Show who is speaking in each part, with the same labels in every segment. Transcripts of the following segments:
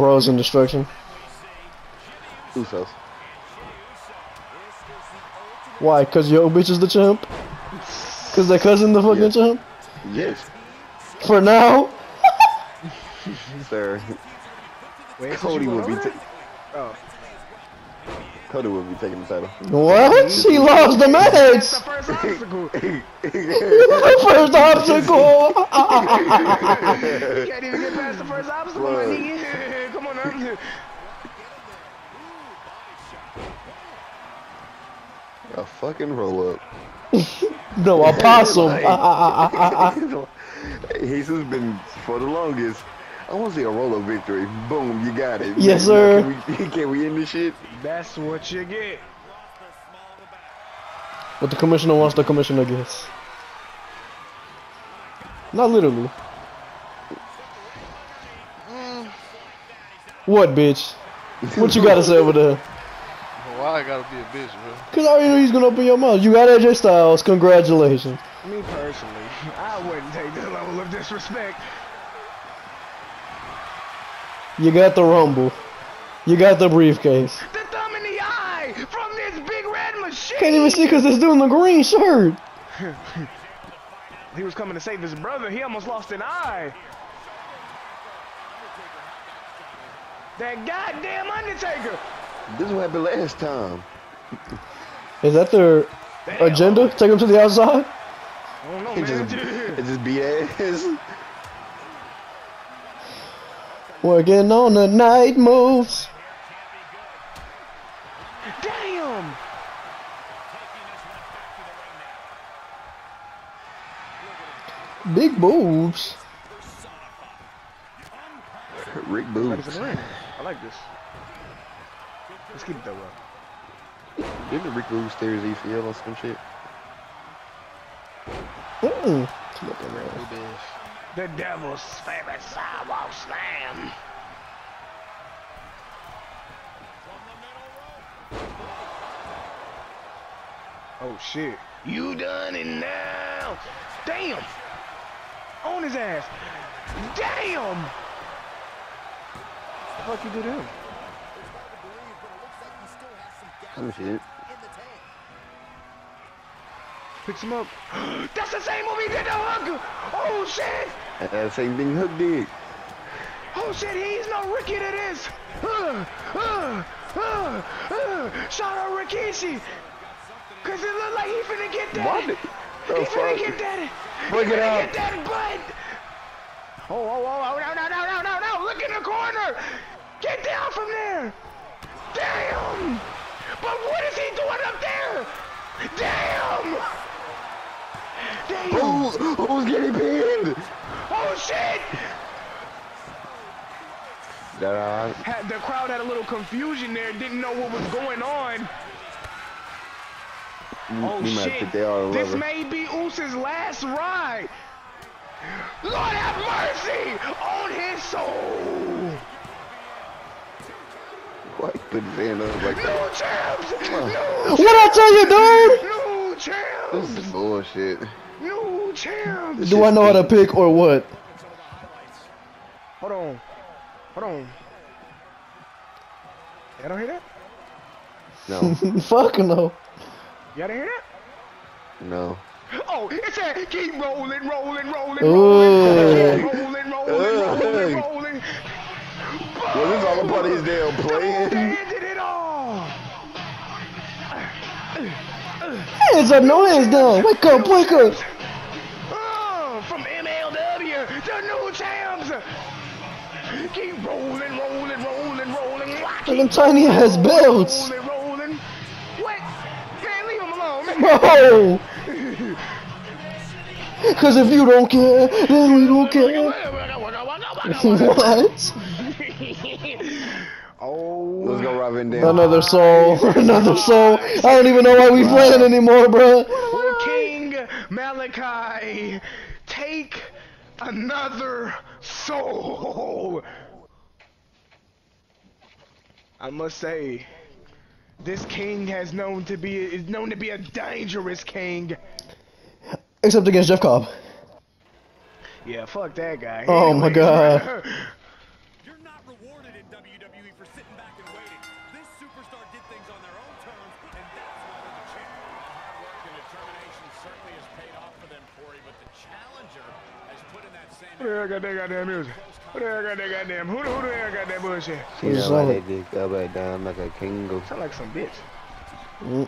Speaker 1: Bros in destruction.
Speaker 2: Usos.
Speaker 1: Why? Cause yo bitch is the champ? Cause their cousin the fucking
Speaker 2: Yeah.
Speaker 1: champ?
Speaker 2: Yes,
Speaker 1: For now?
Speaker 2: sir.
Speaker 3: Wait,
Speaker 2: Cody will be.
Speaker 3: over? Oh.
Speaker 2: Cody will be taking the title.
Speaker 1: What? He lost the
Speaker 3: That's the
Speaker 1: match!
Speaker 3: first obstacle.
Speaker 1: First obstacle!
Speaker 3: You can't even get past the first obstacle, my
Speaker 2: Look.
Speaker 3: nigga. Come on now.
Speaker 2: A fucking roll up.
Speaker 1: no, a possum.
Speaker 2: Jesus been for the longest. I want to see a roll up victory. Boom, you got it.
Speaker 1: Yes, sir.
Speaker 2: Can we, can we end this shit?
Speaker 3: That's what you get.
Speaker 1: what the commissioner wants, the commissioner gets. Not literally. What, bitch? What you gotta say over there?
Speaker 4: Why I gotta be a bitch, bro?
Speaker 1: Cause I already know he's gonna open your mouth. You got AJ Styles. Congratulations.
Speaker 3: Me personally, I wouldn't take that level of disrespect.
Speaker 1: You got the Rumble. You got the briefcase.
Speaker 3: The thumb in the eye from this big red machine.
Speaker 1: Can't even see because it's doing the green shirt.
Speaker 3: He was coming to save his brother. He almost lost an eye. That goddamn Undertaker.
Speaker 2: This is what happened last time.
Speaker 1: Is that their
Speaker 3: Damn.
Speaker 1: agenda? Take him to the outside?
Speaker 3: I don't know,
Speaker 2: It just,
Speaker 3: man.
Speaker 2: it just beat ass.
Speaker 1: Working on the night moves.
Speaker 3: Damn.
Speaker 1: Big boobs.
Speaker 2: Rick
Speaker 3: Like
Speaker 2: Boogs.
Speaker 3: it's in the ring. I like this. Let's keep it that way.
Speaker 2: Didn't Rick Boogs tear his ACL or some shit?
Speaker 1: Mm-mm.
Speaker 4: Who this?
Speaker 3: The devil's favorite sidewalk slam. Oh shit. You done it now. Damn. On his ass. Damn. The fuck you do to him?
Speaker 2: Some shit.
Speaker 3: Picks him up. That's the same move he did to Hook. Oh shit.
Speaker 2: And that same thing Hook did.
Speaker 3: Oh shit, he's no Ricky to this. Uh, uh, uh, uh. Shout out Rikishi. Cause it look like he finna get that.
Speaker 2: Why did-
Speaker 3: He
Speaker 2: the
Speaker 3: finna
Speaker 2: fuck?
Speaker 3: get that.
Speaker 2: Break
Speaker 3: he
Speaker 2: it up.
Speaker 3: get that butt. Oh, oh, oh, oh, no, no, no, no, no, no. Look in the corner. Get down from there. Damn. But what is he doing up there? Damn. Damn.
Speaker 2: Who's, who's getting pinned?
Speaker 3: Oh shit.
Speaker 2: Nah, uh,
Speaker 3: Had, the crowd had a little confusion there, didn't know what was going on.
Speaker 2: you,
Speaker 3: Oh
Speaker 2: you
Speaker 3: shit!
Speaker 2: think they are
Speaker 3: This may be Uso's last ride. Lord have mercy on his soul.
Speaker 2: Why you put up like
Speaker 3: New
Speaker 2: that?
Speaker 3: champs. New,
Speaker 1: What I tell you, dude?
Speaker 3: new champs.
Speaker 2: This is bullshit.
Speaker 3: New champs.
Speaker 1: Do I know how to pick or what?
Speaker 3: Hold on. Hold on. Y'all don't hear that?
Speaker 2: No,
Speaker 1: Fuck no.
Speaker 3: Y'all didn't hear that?
Speaker 2: no.
Speaker 3: Oh, it said keep rolling, rolling, rolling, rolling, rolling, rolling, rolling, rolling.
Speaker 2: Was this all a part of his damn plan?
Speaker 3: ended it all.
Speaker 1: Hands up, no hands down. Wake up, wake up.
Speaker 3: Uh, from MLW, the new champs. Keep rolling, rolling, rolling, rolling.
Speaker 1: And them tiny ass belts.
Speaker 3: Rolling, rolling. What? Man, leave him alone, man.
Speaker 1: Bro. Cause if you don't care, then we don't care. what?
Speaker 3: oh.
Speaker 2: Let's go, Rob Van Dam.
Speaker 1: Another soul. Another soul. I don't even know why we playing anymore, bro.
Speaker 3: King Malakai, take another soul. I must say, this king has known to be is known to be a dangerous king.
Speaker 1: Except against Jeff Cobb.
Speaker 3: Yeah, fuck that guy.
Speaker 1: Oh my
Speaker 3: Anyways,
Speaker 1: God.
Speaker 3: bruh.
Speaker 5: You're not rewarded in WWE for sitting back and waiting. This superstar did things on their own terms, and that's why they're the champion. Hard work and determination certainly has paid off for them, Corey, but the challenger has put in that same
Speaker 3: Who the hell got that goddamn music? Who the hell got that goddamn? Who the, who the hell got that bullshit?
Speaker 2: See
Speaker 1: It's
Speaker 2: how why
Speaker 1: like-
Speaker 2: they just go back down like a king
Speaker 3: Sound like some bitch.
Speaker 1: Mm.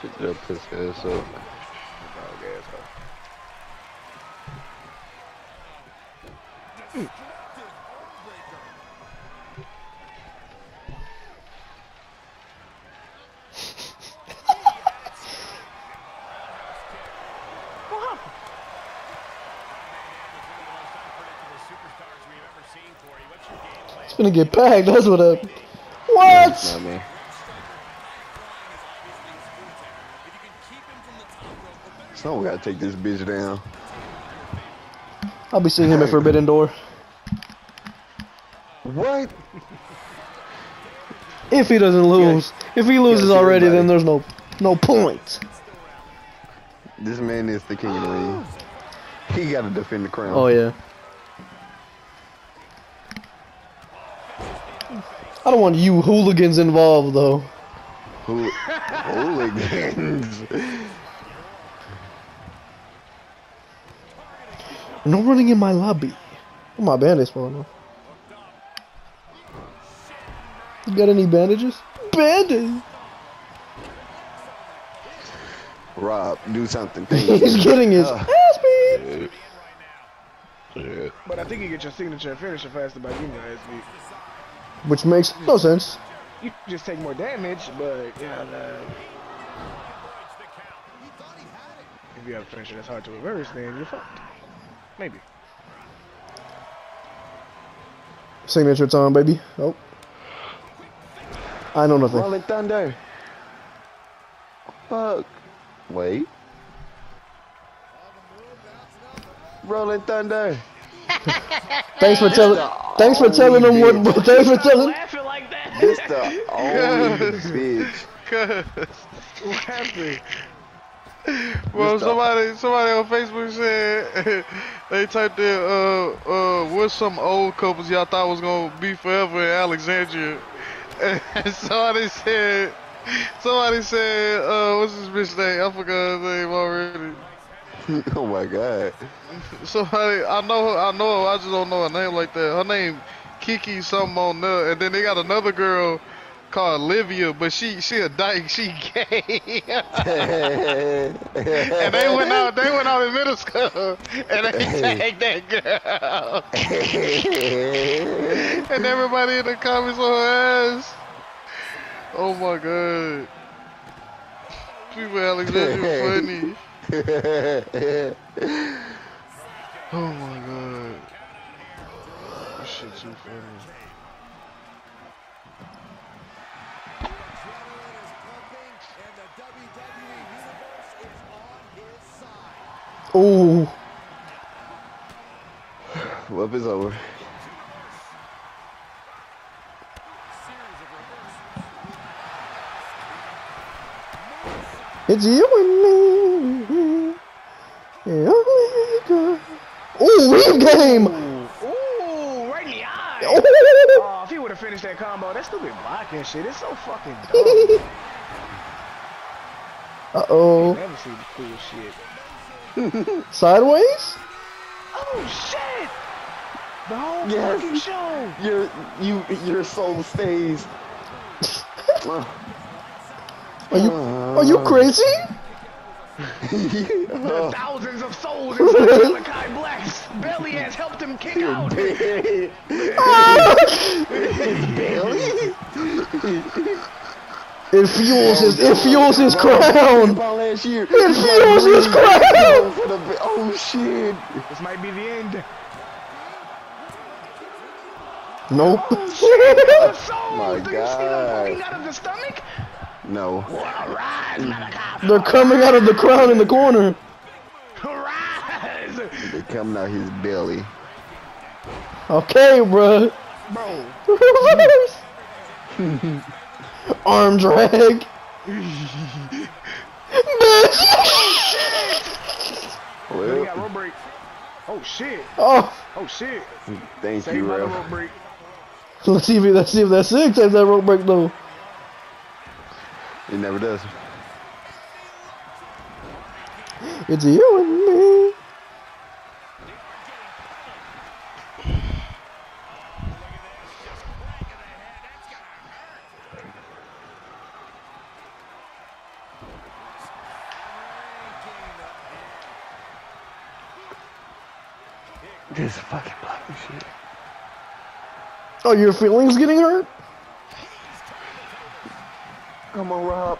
Speaker 2: shit their pussy ass up.
Speaker 3: Dog asshole.
Speaker 1: It's gonna get packed. That's what happened.
Speaker 2: Nah,
Speaker 1: What?
Speaker 2: man. we gotta take this bitch down.
Speaker 1: I'll be seeing him at Forbidden Door.
Speaker 2: What?
Speaker 1: If he doesn't lose. If he loses
Speaker 2: see
Speaker 1: already, then there's no no point.
Speaker 2: This man is the king of the ring. He gotta defend the crown.
Speaker 1: Oh yeah. I don't want you hooligans involved though.
Speaker 2: Who? Hooligans.
Speaker 1: No running in my lobby. Oh, my bandage falling off. You got any bandages? Bandage.
Speaker 2: Rob, do something.
Speaker 1: He's getting his
Speaker 2: Uh,
Speaker 1: ass beat.
Speaker 2: shit.
Speaker 3: But I think you get your signature and finisher faster by getting your ass beat.
Speaker 1: Which makes no sense.
Speaker 3: You just take more damage, but yeah, uh, if you have a finisher that's hard to reverse, then you're fucked. Maybe.
Speaker 1: Signature time, baby. Oh. I know nothing.
Speaker 2: Rolling Thunder. Fuck. Wait. Rolling Thunder.
Speaker 1: Thanks for telling. Thanks for telling them what.
Speaker 2: bitch.
Speaker 1: Thanks for telling.
Speaker 3: Laughing like that.
Speaker 2: This the only bitch.
Speaker 3: what happened?
Speaker 4: Well, somebody somebody on Facebook said they typed in uh uh what's some old couples y'all thought was gonna be forever in Alexandria, and somebody said somebody said uh what's this bitch name? I forgot his name already.
Speaker 2: oh my god.
Speaker 4: Somebody I know her, I know her, I just don't know her name like that. Her name Kiki something on there, and then they got another girl called Olivia, but she she a dyke, she gay. and they went out they went out in middle school and they tagged that girl. and everybody in the comments on her ass. Oh my god. People in Alexandria funny. Oh my god. This shit too funny.
Speaker 1: Ooh.
Speaker 2: Whoop is over.
Speaker 1: It's you and Ooh.
Speaker 3: Ooh, right in the eye.
Speaker 1: Oh.
Speaker 3: If he would have finished that combo, that stupid blocking shit. It's so fucking dumb.
Speaker 1: Uh oh.
Speaker 3: Never see the cool shit.
Speaker 1: Sideways?
Speaker 3: Oh shit! The whole
Speaker 2: Yes.
Speaker 3: fucking show.
Speaker 2: Your you your soul stays.
Speaker 1: Are you are you crazy?
Speaker 3: The of souls inside Malakai Black's belly has helped him kick out. belly?
Speaker 1: It fuels his it fuels his crown.
Speaker 2: About last year.
Speaker 1: It fuels his crown.
Speaker 2: Oh shit.
Speaker 3: This might be the end.
Speaker 1: Nope.
Speaker 3: Oh, the souls.
Speaker 2: My oh,
Speaker 3: Do you see them
Speaker 2: God.
Speaker 3: out of the stomach?
Speaker 2: No.
Speaker 3: Rise,
Speaker 1: They're coming out of the crown in the corner.
Speaker 3: Rise.
Speaker 2: They coming out his belly.
Speaker 1: Okay, bruh.
Speaker 3: Bro,
Speaker 1: Arm drag.
Speaker 3: he
Speaker 2: Well,
Speaker 3: got rope break. Oh shit.
Speaker 1: Oh,
Speaker 3: Oh shit.
Speaker 2: thank
Speaker 3: Save
Speaker 2: you,
Speaker 3: by the
Speaker 2: Ralph.
Speaker 3: rope break.
Speaker 1: Let's see if let's see if that six takes that rope break though.
Speaker 2: He never does.
Speaker 1: It's you and me.
Speaker 2: This fucking shit.
Speaker 1: Oh, your feelings getting hurt?
Speaker 2: Come on, Rob.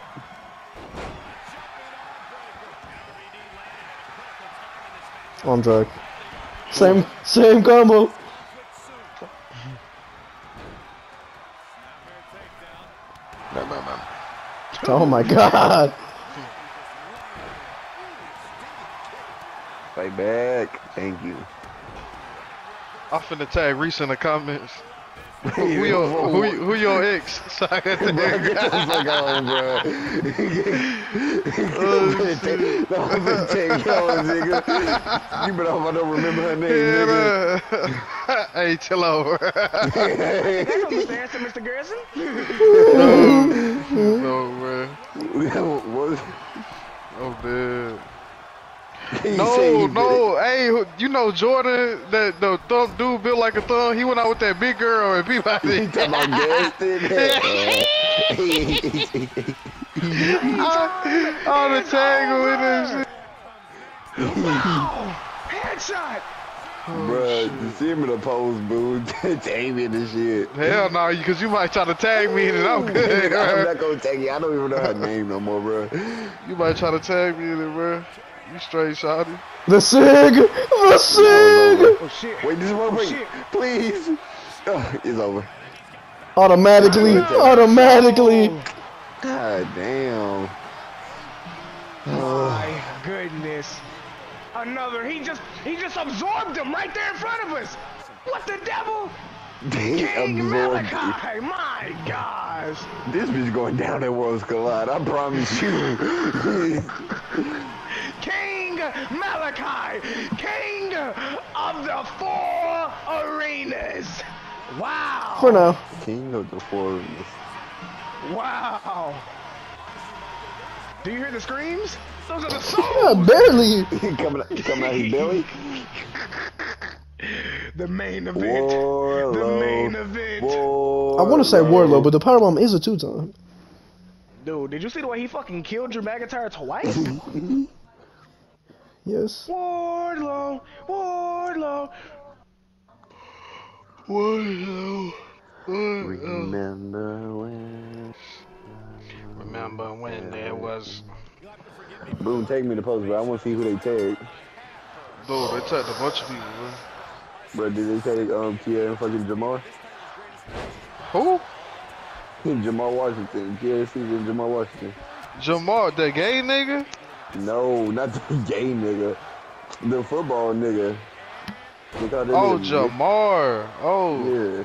Speaker 1: On track. Same same combo.
Speaker 2: No, no, no.
Speaker 1: Oh my god.
Speaker 2: Fight back. Thank you.
Speaker 4: I finna tag Reese in the comments. Who, who your who, who your ex? So I got
Speaker 2: Bro,
Speaker 4: to
Speaker 2: get the fuck on, bro.
Speaker 4: Oh,
Speaker 2: Don't even take yours, nigga. You better hope I don't remember her name, nigga.
Speaker 4: Yeah, hey, chill out.
Speaker 3: There goes Mr. Hanson, Mr. Garrison.
Speaker 4: no, man.
Speaker 2: what?
Speaker 4: Oh, man.
Speaker 2: He said
Speaker 4: Oh,
Speaker 2: no,
Speaker 4: no, hey, you know Jordan, that the thumb dude built like a thumb. He went out with that big girl and people.
Speaker 2: He talking about Gaston.
Speaker 4: Oh, the tangle with that
Speaker 3: Headshot.
Speaker 2: Bruh, you see him in the pose, boo. Tag me in the shit.
Speaker 4: shit. Hell no, because you might try to tag me and I'm good.
Speaker 2: I'm not gonna tag you. I don't even know her name no more, bro.
Speaker 4: You might try to tag me in it, bro. You straight, shawty.
Speaker 1: The sig! The sig!
Speaker 3: Oh, oh shit.
Speaker 2: Wait, this is one oh, break.
Speaker 3: shit.
Speaker 2: Please. Oh, it's over.
Speaker 1: Automatically, oh, automatically.
Speaker 2: God damn.
Speaker 3: My goodness. Another. He just he just absorbed him right there in front of us. What the devil?
Speaker 2: They
Speaker 3: King
Speaker 2: absorbed it.
Speaker 3: My gosh.
Speaker 2: This bitch going down at Worlds Collide. I promise you.
Speaker 3: King Malakai. King of the four arenas. Wow.
Speaker 1: For now.
Speaker 2: King of the four arenas.
Speaker 3: Wow. Do you hear the screams? Those are the
Speaker 1: Yeah, barely.
Speaker 2: coming, out, coming out his belly.
Speaker 3: The main event. The main event.
Speaker 1: I want to say Wardlow, but the powerbomb is a two time.
Speaker 3: Dude, did you see the way he fucking killed Drew McIntyre twice?
Speaker 1: Yes.
Speaker 3: Wardlow, Wardlow.
Speaker 4: Whoa.
Speaker 2: Remember when?
Speaker 4: Remember when there was.
Speaker 2: Boom, take me to post, bro. I want to see who they tagged.
Speaker 4: Dude, they tagged a bunch of people, bro.
Speaker 2: Bro, did they tag um Kia and fucking Jamar?
Speaker 4: Who?
Speaker 2: Jamar Washington. Kia and Jamar Washington.
Speaker 4: Jamar, the gay nigga?
Speaker 2: No, not the gay nigga. The football nigga.
Speaker 4: Oh,
Speaker 2: nigga-
Speaker 4: Jamar. Oh,
Speaker 2: Yeah.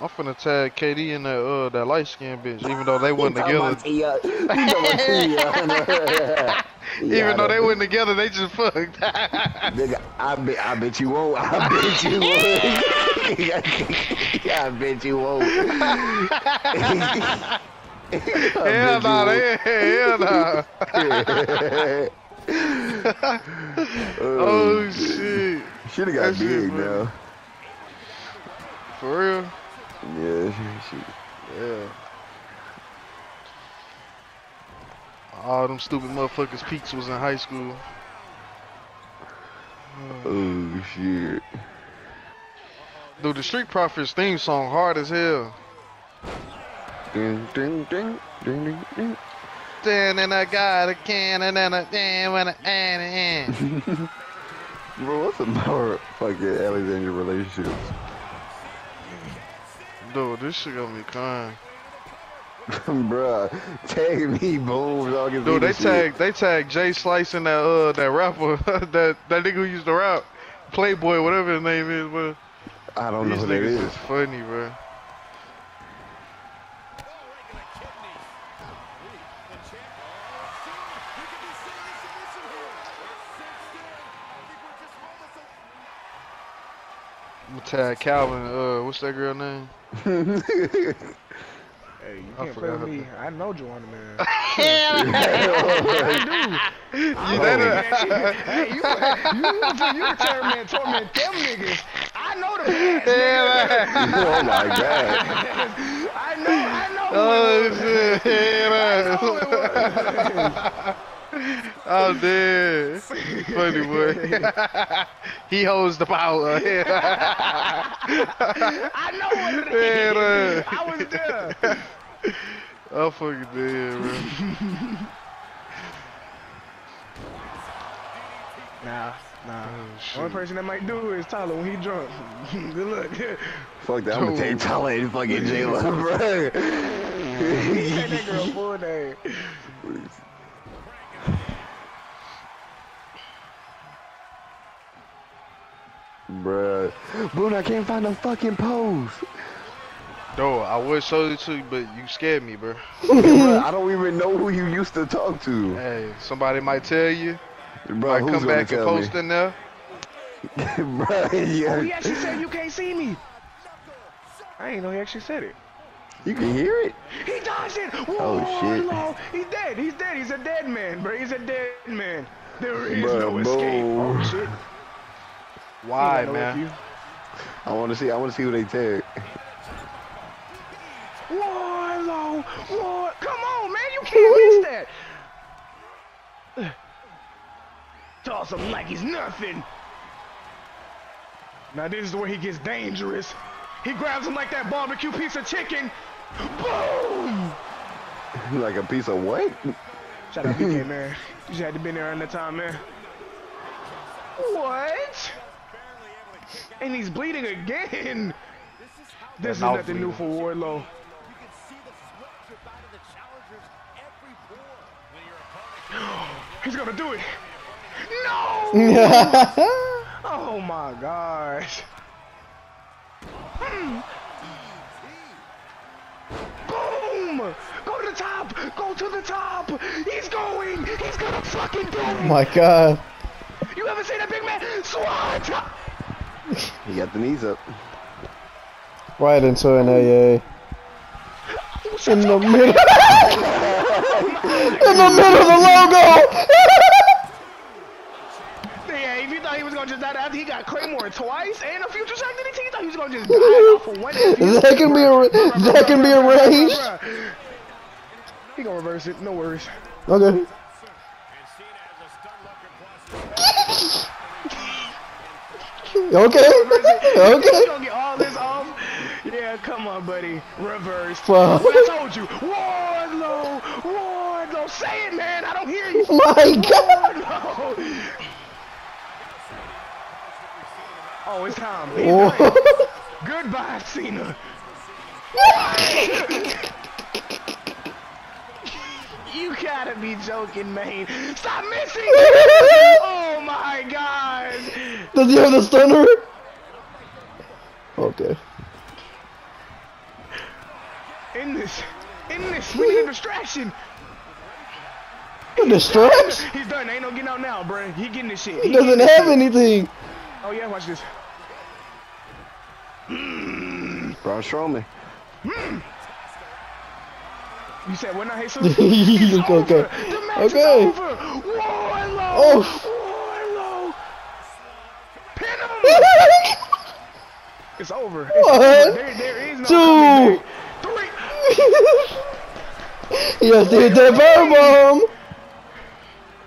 Speaker 4: I'm finna tag KD in that uh that light skinned bitch, even though they wasn't together.
Speaker 2: about Tia. He talking about Tia.
Speaker 4: Even though they wasn't together, they just fucked.
Speaker 2: Nigga, I bet, I bet you won't. I bet you won't. I bet you won't.
Speaker 4: Hell nah, they hell nah. Oh, oh shit.
Speaker 2: Should have got
Speaker 4: that
Speaker 2: big
Speaker 4: funny.
Speaker 2: now.
Speaker 4: For real?
Speaker 2: Yeah, she,
Speaker 4: Yeah. All them stupid motherfuckers peaks was in high school.
Speaker 2: oh shit.
Speaker 4: Dude, the Street Profits theme song hard as hell.
Speaker 2: Ding, ding, ding, ding, ding, ding.
Speaker 4: Then and I got a can and then a damn and a and and.
Speaker 2: Bro, what's about fucking Alexandria relationships?
Speaker 4: Dude, this shit gonna be crying.
Speaker 2: Bruh, tag me, boom. so I can see
Speaker 4: Dude, they
Speaker 2: shit.
Speaker 4: tag they tag Jay Slice and that uh that rapper that that nigga who used to rap Playboy whatever his name is, but
Speaker 2: I don't know who that is
Speaker 4: funny, bro. I'm gonna Tad Calvin, uh, what's that girl name?
Speaker 3: Hey, you
Speaker 4: I
Speaker 3: can't play with me. I know Joanna, man.
Speaker 4: You that
Speaker 3: man, shit. hey, you, you, you, you tell man, torment them niggas. I know the past.
Speaker 4: Yeah,
Speaker 2: oh my god.
Speaker 3: I know, I know.
Speaker 4: Oh
Speaker 3: who it was.
Speaker 4: shit!
Speaker 3: I know who it was.
Speaker 4: I'm dead. Funny boy. He holds the power.
Speaker 3: I know what it
Speaker 4: Yeah,
Speaker 3: is. Uh, I was there.
Speaker 4: I'm fucking dead, bro.
Speaker 3: Nah, nah.
Speaker 4: Oh,
Speaker 3: Only person that might do it is Tyler when he drunk. Good luck.
Speaker 2: Fuck that. I'm gonna take Tyler and fucking Jayla, bro.
Speaker 3: he said that girl full name.
Speaker 2: Bruh. Boone, I can't find a fucking pose.
Speaker 4: No, I would show it to you, but you scared me, bro.
Speaker 2: Bruh, I don't even know who you used to talk to.
Speaker 4: Hey, somebody might tell you.
Speaker 2: Bro,
Speaker 4: Might
Speaker 2: who's
Speaker 4: come
Speaker 2: gonna
Speaker 4: back and
Speaker 2: tell me?
Speaker 4: post in there.
Speaker 2: Oh, bruh,
Speaker 3: Oh, he
Speaker 2: yeah.
Speaker 3: actually said you can't see me. I ain't know he actually said it.
Speaker 2: You can hear it?
Speaker 3: He dodged it. Oh, whoa,
Speaker 2: Oh, shit.
Speaker 3: Lord. He's dead. He's dead. He's a dead man, bro. He's a dead man. There is
Speaker 2: Bruh,
Speaker 3: no escape.
Speaker 2: boom.
Speaker 3: Oh shit.
Speaker 4: Why,
Speaker 3: He don't know if
Speaker 4: man?
Speaker 2: I wanna see I wanna see who they tag.
Speaker 3: Wardlow, War, come on, man, you can't miss that. Toss him like he's nothing. Now this is where he gets dangerous. He grabs him like that barbecue piece of chicken. Boom!
Speaker 2: like a piece of what?
Speaker 3: Shout out BK, man. You just had to been there in that time, man. What? And he's bleeding again. This is
Speaker 4: mouth
Speaker 3: nothing new for Wardlow. He's gonna do it. No! oh my gosh. Hmm. Boom! Go to the top! Go to the top! He's going! He's gonna fucking do it!
Speaker 1: My God.
Speaker 3: You ever seen that big man? SWAT!
Speaker 2: He got the knees up.
Speaker 1: Right into an AA. In the middle. In the middle of the logo.
Speaker 3: Yeah, if you thought he was gonna just die after he got Claymore twice and a future shock DDT, you thought he was gonna just die off of one.
Speaker 1: that can be arra- that can be arranged.
Speaker 3: He gonna reverse it, no worries.
Speaker 1: Okay. Okay. Okay.
Speaker 3: gonna get all this off. Yeah, come on, buddy. Reverse. What I told you. Wardlow! Wardlow! Say it, man! I don't hear you!
Speaker 1: My God.
Speaker 3: Wardlow! Oh, it's time. He's
Speaker 1: Whoa.
Speaker 3: done. Goodbye, Cena. You gotta be joking, man. Stop missing! oh Oh my god!
Speaker 1: Does he have the stunner? Okay.
Speaker 3: In this, in this, we need a distraction.
Speaker 1: The straps?
Speaker 3: He's done. Ain't no getting out now, bruh. He getting this shit.
Speaker 1: He doesn't have anything.
Speaker 3: Oh yeah, watch this. Hmm.
Speaker 2: Braun Strowman.
Speaker 3: You said what now, Jesus?
Speaker 1: okay.
Speaker 3: It's over.
Speaker 1: Okay.
Speaker 3: The match
Speaker 1: Okay.
Speaker 3: is over. Wardlow.
Speaker 1: Oh.
Speaker 3: Wardlow. Pin him. it's over. It's
Speaker 1: What?
Speaker 3: over. There, there is no
Speaker 1: Two.
Speaker 3: Three.
Speaker 1: Has to hit that bomb.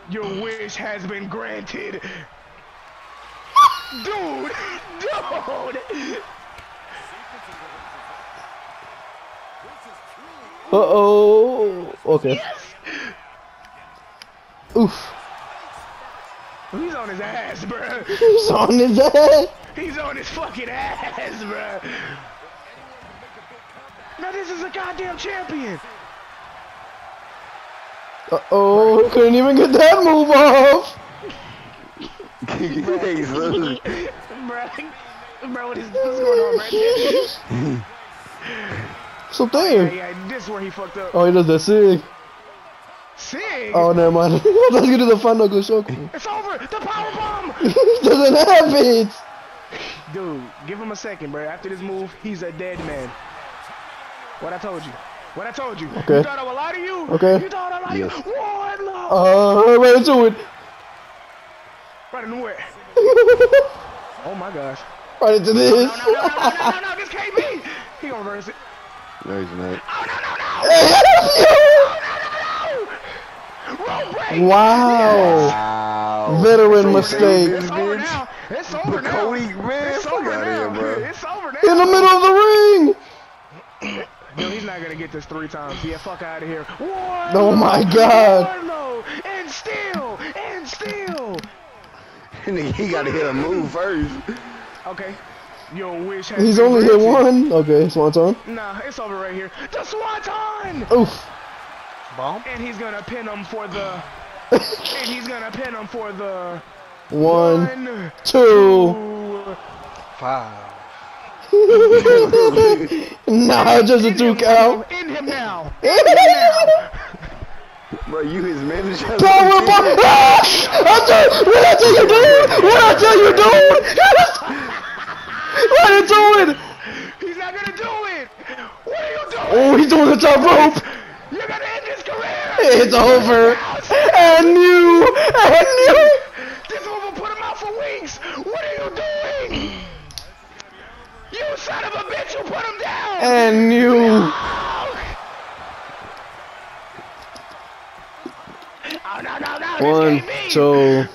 Speaker 3: Your wish has been granted. Dude, dude.
Speaker 1: Uh oh. Okay. Oof.
Speaker 3: He's on his ass, bro.
Speaker 1: He's on his ass.
Speaker 3: He's on his fucking ass, bro. Now this is a goddamn champion.
Speaker 1: Uh oh. Couldn't even get that move off.
Speaker 2: Jesus.
Speaker 3: Bruh, bro, what is what's going on, man?
Speaker 1: So
Speaker 3: yeah,
Speaker 1: there.
Speaker 3: yeah, this is where he fucked up.
Speaker 1: Oh, he does that sig.
Speaker 3: Sig.
Speaker 1: Oh, never mind. I thought he was gonna do the final go show. he
Speaker 3: It's over. The power bomb.
Speaker 1: doesn't have it.
Speaker 3: Dude, give him a second, bro. After this move, he's a dead man. What I told you. What I told you.
Speaker 1: Okay.
Speaker 3: You thought I would lie to you?
Speaker 1: Okay.
Speaker 3: You thought I would lie
Speaker 2: Yes.
Speaker 3: to you? Wardlow!
Speaker 1: Uh, right into it.
Speaker 3: right in the way. Oh my gosh.
Speaker 1: Right into
Speaker 3: No,
Speaker 1: this.
Speaker 3: no, no, no, no, no, no, no, this can't be. He gonna reverse it.
Speaker 2: No, he's not.
Speaker 3: Oh, no, no, no. Rope break.
Speaker 1: wow.
Speaker 2: Wow.
Speaker 1: Veteran mistake.
Speaker 3: It's over now. It's over now.
Speaker 2: Cody, man,
Speaker 3: it's over now.
Speaker 2: here, bro.
Speaker 3: It's over now.
Speaker 1: In the middle of the ring.
Speaker 3: Yo, he's not gonna get this three times. Yeah, fuck out of here. Wardlow,
Speaker 1: Oh my God.
Speaker 3: Wardlow, and still, and still.
Speaker 2: Nigga, he got to hit a move first.
Speaker 3: Okay. Yo, wish.
Speaker 1: He's only hit one. Okay, Swanton.
Speaker 3: Nah, it's over right here. The Swanton!
Speaker 1: Oof.
Speaker 4: Bomb.
Speaker 3: And he's gonna pin him for the. and he's gonna pin him for the.
Speaker 1: One,
Speaker 3: One,
Speaker 1: two.
Speaker 3: two.
Speaker 1: Nah, just a
Speaker 3: In
Speaker 1: two
Speaker 3: him
Speaker 1: count.
Speaker 3: now, In him now.
Speaker 2: Bro, you his manager.
Speaker 1: Power bomb! Ah! I tell, what I tell you, dude? What I tell you, dude? right into it.
Speaker 3: He's not gonna do it. What are you doing?
Speaker 1: Oh, he's doing the top rope.
Speaker 3: You're gonna end his career.
Speaker 1: It's over. And you, and you.
Speaker 3: This will put him out for weeks. What are you doing? You son of a bitch! You put him down.
Speaker 1: And you.
Speaker 3: Oh no no no! This
Speaker 1: One, two.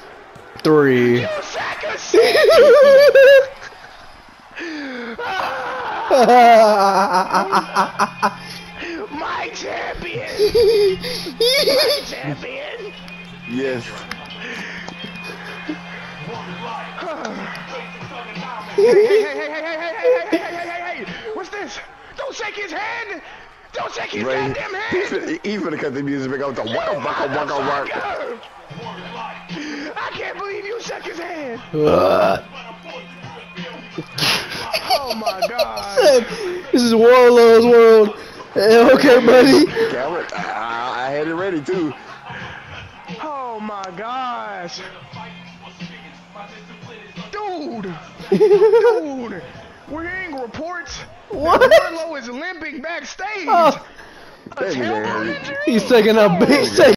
Speaker 3: You sack of shit! My champion! My champion!
Speaker 2: Yes.
Speaker 3: Hey, hey, hey, hey, hey, hey, hey, hey, hey, hey, hey, hey, hey! What's this? Don't shake his hand! Don't shake his
Speaker 2: Ray,
Speaker 3: goddamn
Speaker 2: he
Speaker 3: hand!
Speaker 2: finna, he finna cut the music back out with the waka waka waka waka.
Speaker 3: Motherfucker! I can't believe you shook his hand!
Speaker 1: Uh,
Speaker 3: Oh my god!
Speaker 1: this is Wardlow's world. Eh, Okay, buddy.
Speaker 2: Cameron, I, I had it ready too.
Speaker 3: Oh my gosh! Dude! Dude! We're hearing reports
Speaker 1: What?
Speaker 3: that Wardlow is limping backstage!
Speaker 1: Oh,
Speaker 3: A
Speaker 2: That nigga
Speaker 3: tailbone
Speaker 2: hurt.
Speaker 3: injury?
Speaker 1: he's taking a big. He's taking